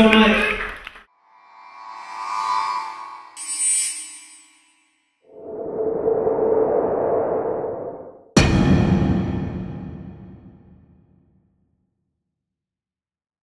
so much.